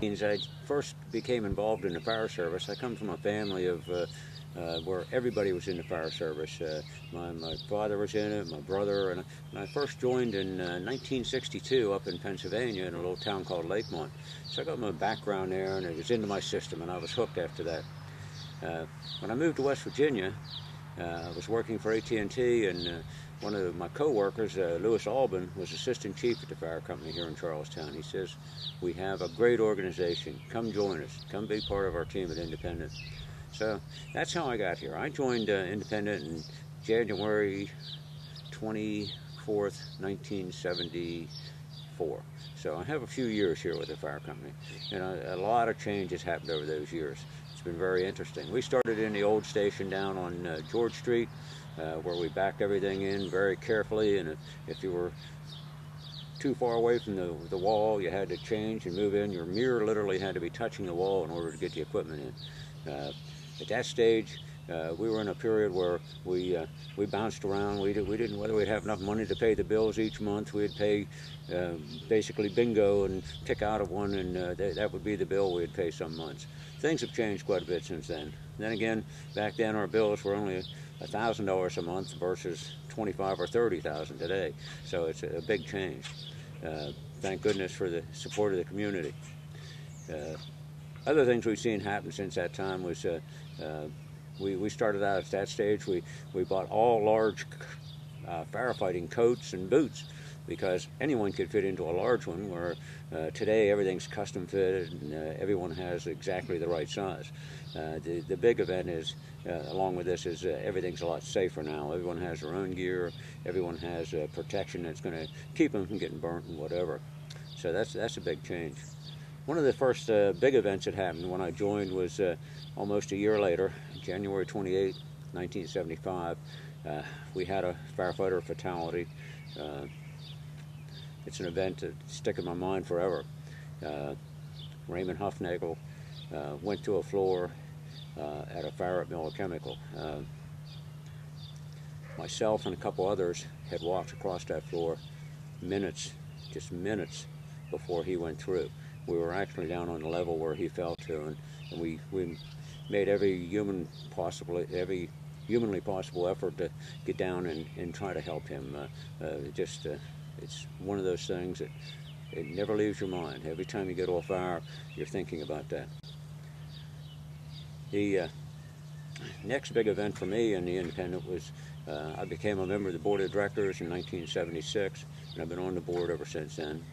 I first became involved in the fire service. I come from a family of uh, uh, where everybody was in the fire service. Uh, my, my father was in it, my brother, and, and I first joined in 1962 uh, up in Pennsylvania in a little town called Lakemont. So I got my background there, and it was into my system, and I was hooked after that. Uh, when I moved to West Virginia, uh, I was working for AT&T, and one of my co-workers, uh, Lewis Albin, was assistant chief at the fire company here in Charlestown. He says, we have a great organization. Come join us. Come be part of our team at Independent. So that's how I got here. I joined uh, Independent in January 24th, 1974. So I have a few years here with the fire company. And a, a lot of changes happened over those years. It's been very interesting. We started in the old station down on uh, George Street, where we backed everything in very carefully. And if, if you were too far away from the, the wall, you had to change and move in. Your mirror literally had to be touching the wall in order to get the equipment in. Uh, at that stage, uh, we were in a period where we uh, we bounced around. We, did, we didn't whether we'd have enough money to pay the bills each month. We'd pay uh, basically bingo and tick out of one, and uh, th that would be the bill we'd pay some months. Things have changed quite a bit since then. Then again, back then our bills were only thousand dollars a month versus twenty-five or thirty thousand today. So it's a big change. Uh, thank goodness for the support of the community. Uh, other things we've seen happen since that time was uh, uh, we, we started out at that stage, we, we bought all large uh, firefighting coats and boots because anyone could fit into a large one where uh, today everything's custom fitted and uh, everyone has exactly the right size. Uh, the, the big event is, along with this, is everything's a lot safer now. Everyone has their own gear, everyone has protection that's going to keep them from getting burnt and whatever. So that's, that's a big change. One of the first uh, big events that happened when I joined was uh, almost a year later, January 28, 1975. Uh, we had a firefighter fatality. Uh, it's an event that stick in my mind forever. Uh, Raymond Huffnagel uh, went to a floor at a fire at Miller Chemical. myself and a couple others had walked across that floor minutes, just minutes before he went through we were actually down on the level where he fell to, and, and we, we made every human possible, every humanly possible effort to get down and, and try to help him. Uh, uh, just, uh, it's one of those things that it never leaves your mind. Every time you get off fire, you're thinking about that. The uh, next big event for me in the Independent was uh, I became a member of the board of directors in 1976, and I've been on the board ever since then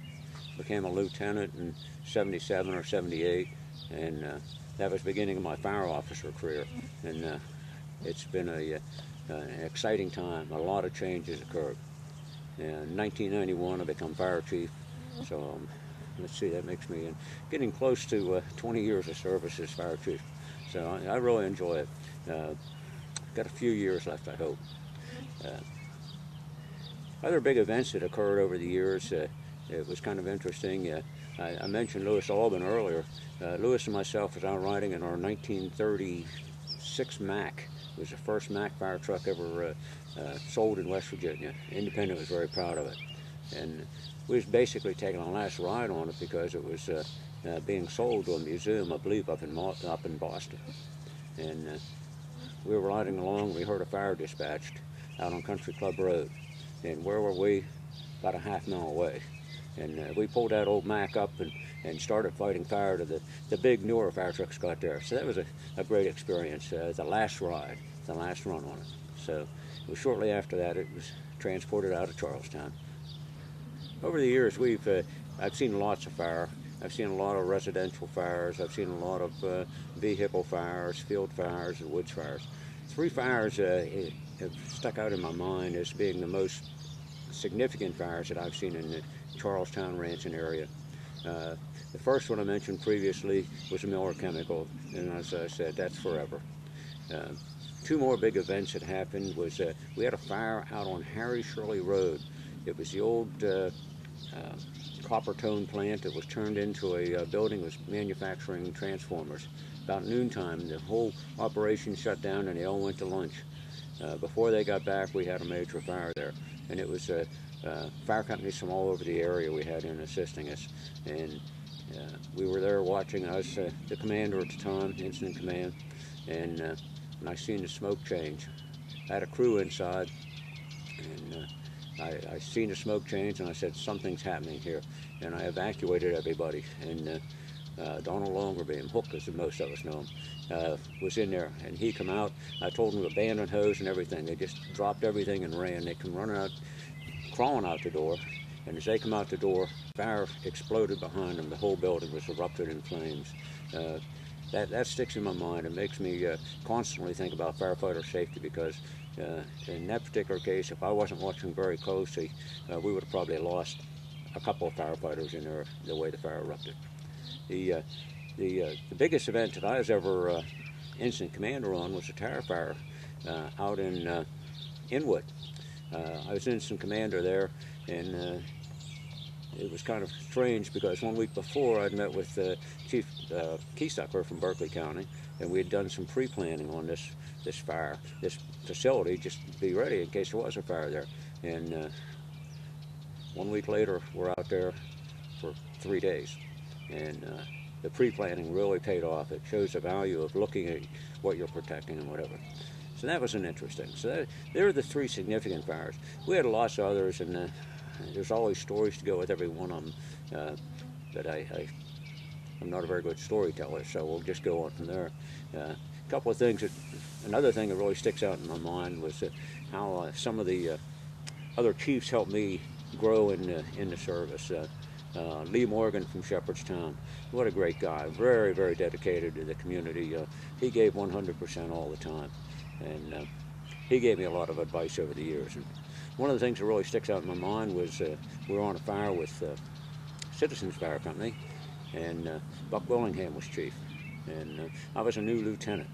became a lieutenant in 77 or 78, and uh, that was the beginning of my fire officer career. And uh, it's been a, uh, an exciting time. A lot of changes occurred. In 1991, I became fire chief. So um, let's see, that makes me getting close to uh, 20 years of service as fire chief. So I, I really enjoy it. Uh, got a few years left, I hope. Uh, other big events that occurred over the years, it was kind of interesting. Uh, I, I, mentioned Lewis Albin earlier. Uh, Lewis and myself was out riding in our 1936 Mack. It was the first Mack fire truck ever uh, uh, sold in West Virginia. Independent was very proud of it. And we was basically taking our last ride on it because it was uh, being sold to a museum, I believe, up in, up in Boston. And we were riding along, we heard a fire dispatched out on Country Club Road. And where were we? About a half mile away. And uh, we pulled that old Mack up and, and started fighting fire to the, the big newer fire trucks got there. So that was a, a great experience. Uh, the last ride, the last run on it. So it was shortly after that it was transported out of Charlestown. Over the years, we've uh, I've seen lots of fire. I've seen a lot of residential fires. I've seen a lot of uh, vehicle fires, field fires, and woods fires. Three fires uh, have stuck out in my mind as being the most significant fires that I've seen in the Charlestown Ranson area. Uh, the first one I mentioned previously was Miller Chemical, and as I said, that's forever. Uh, two more big events that happened was uh, we had a fire out on Harry Shirley Road. It was the old uh, uh, Coppertone plant that was turned into a uh, building that was manufacturing transformers. About noontime, the whole operation shut down and they all went to lunch. before they got back, we had a major fire there, and it was uh, fire companies from all over the area we had in assisting us. And uh, we were there watching. us, uh, the commander at the time, incident command, and, uh, and I seen the smoke change. I had a crew inside, and uh, I, I seen the smoke change, and I said something's happening here, and I evacuated everybody. And uh, uh, Donald Longerbeam, Hook as most of us know him, was in there, and he come out. I told him to abandon hose and everything. They just dropped everything and ran. They come running out, crawling out the door, and as they come out the door, fire exploded behind them. The whole building was erupted in flames. Uh, that, that sticks in my mind. It makes me uh, constantly think about firefighter safety because uh, in that particular case, if I wasn't watching very closely, uh, we would have probably lost a couple of firefighters in there the way the fire erupted. The, uh, the, uh, the biggest event that I was ever incident commander on was a tire fire out in Inwood. I was incident commander there, and it was kind of strange because one week before I'd met with uh, Chief uh, from Berkeley County, and we had done some pre-planning on this this fire, this facility, just to be ready in case there was a fire there. And uh, one week later, we're out there for three days, and uh, the pre-planning really paid off. It shows the value of looking at what you're protecting and whatever. So that was an interesting. So that, there are the three significant fires. We had lots of others, and uh, there's always stories to go with every one of them, uh, but I, I, am not a very good storyteller, so we'll just go on from there. Uh, a couple of things that, another thing that really sticks out in my mind was uh, how uh, some of the uh, other chiefs helped me grow in, in the service. Uh, Lee Morgan from Shepherdstown, what a great guy, very, very dedicated to the community. he gave 100% all the time, and he gave me a lot of advice over the years. And, one of the things that really sticks out in my mind was uh, we were on a fire with uh, Citizens Fire Company, and uh, Buck Willingham was chief, and uh, I was a new lieutenant.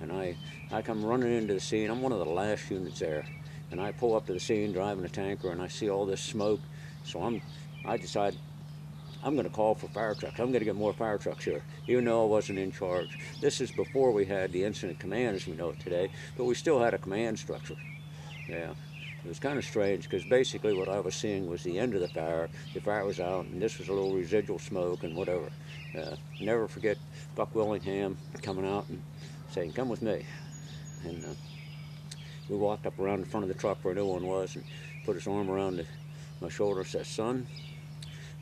And I, I come running into the scene. I'm one of the last units there, and I pull up to the scene driving a tanker, and I see all this smoke. So I'm, I decide I'm going to call for fire trucks. I'm going to get more fire trucks here, even though I wasn't in charge. This is before we had the incident command as we know it today, but we still had a command structure. Yeah. It was kind of strange because basically what I was seeing was the end of the fire. The fire was out and this was a little residual smoke and whatever. Uh, never forget Buck Willingham coming out and saying, come with me. And uh, we walked up around the front of the truck where no one was and put his arm around the, my shoulder and said, son,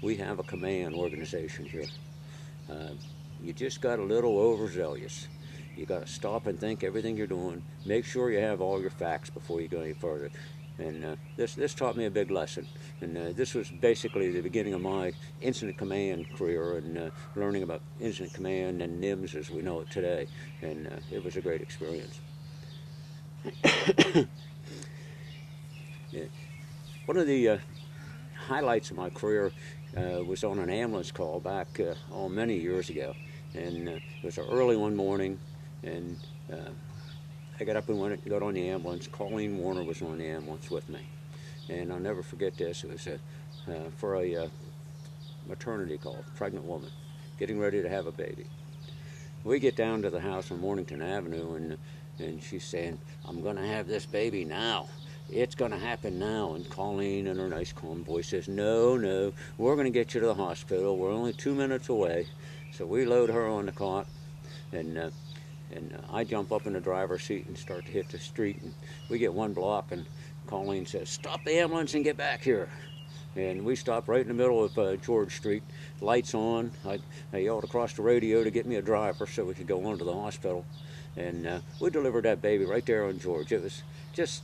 we have a command organization here. Uh, you just got a little overzealous. You got to stop and think everything you're doing. Make sure you have all your facts before you go any further. And uh, this, this taught me a big lesson. And uh, this was basically the beginning of my incident command career and uh, learning about incident command and NIMS as we know it today. And uh, it was a great experience. yeah. One of the uh, highlights of my career uh, was on an ambulance call back oh, many years ago. And it was early one morning, and I got up and went, got on the ambulance. Colleen Warner was on the ambulance with me. And I'll never forget this. It was a, uh, for a uh, maternity call, pregnant woman, getting ready to have a baby. We get down to the house on Mornington Avenue, and, and she's saying, I'm going to have this baby now. It's going to happen now. And Colleen, in her nice, calm voice, says, No, no, we're going to get you to the hospital. We're only two minutes away. So we load her on the cot, and uh, and uh, I jump up in the driver's seat and start to hit the street. And we get one block, and Colleen says, "Stop the ambulance and get back here." And we stop right in the middle of uh, George Street, lights on. I, I, yelled across the radio to get me a driver so we could go on to the hospital. And uh, we delivered that baby right there on George. It was just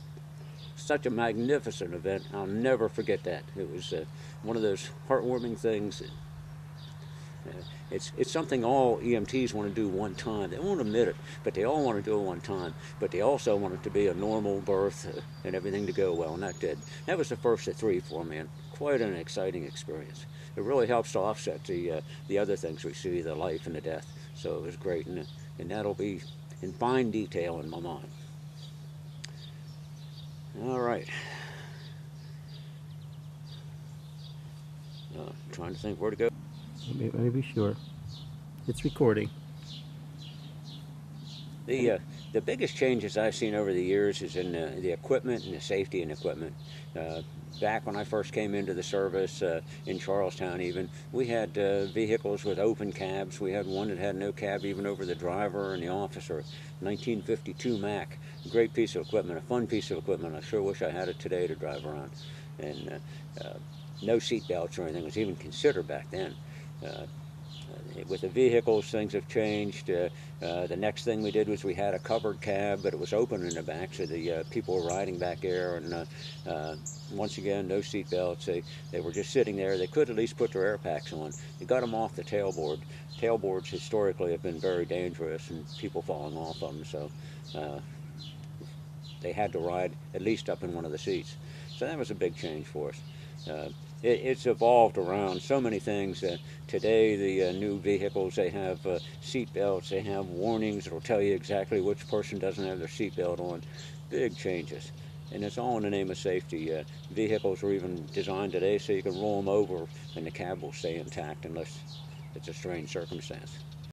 such a magnificent event. I'll never forget that. It was uh, one of those heartwarming things. Uh, it's, it's something all EMTs want to do one time. They won't admit it, but they all want to do it one time. But they also want it to be a normal birth uh, and everything to go well, and that did. That was the first of three for me, and quite an exciting experience. It really helps to offset the, uh, the other things we see, the life and the death. So it was great, and, and that'll be in fine detail in my mind. All right. Uh, trying to think where to go. Let me, let me be sure. It's recording. The uh, the biggest changes I've seen over the years is in the, the equipment and the safety and equipment. Uh, back when I first came into the service uh, in Charlestown, even we had uh, vehicles with open cabs. We had one that had no cab even over the driver and the officer. 1952 Mack, great piece of equipment, a fun piece of equipment. I sure wish I had it today to drive around. And uh, uh, no seat belts or anything was even considered back then. With the vehicles, things have changed. Uh, uh, the next thing we did was we had a covered cab, but it was open in the back, so the uh, people were riding back there. And uh, uh, once again, no seat belts. They, they were just sitting there. They could at least put their air packs on. They got them off the tailboard. Tailboards historically have been very dangerous, and people falling off them. So uh, they had to ride at least up in one of the seats. So that was a big change for us it, it's evolved around so many things. Uh, today, the uh, new vehicles they have uh, seat belts, they have warnings that'll tell you exactly which person doesn't have their seat belt on. Big changes. And it's all in the name of safety. Uh, vehicles are even designed today so you can roll them over and the cab will stay intact unless it's a strange circumstance.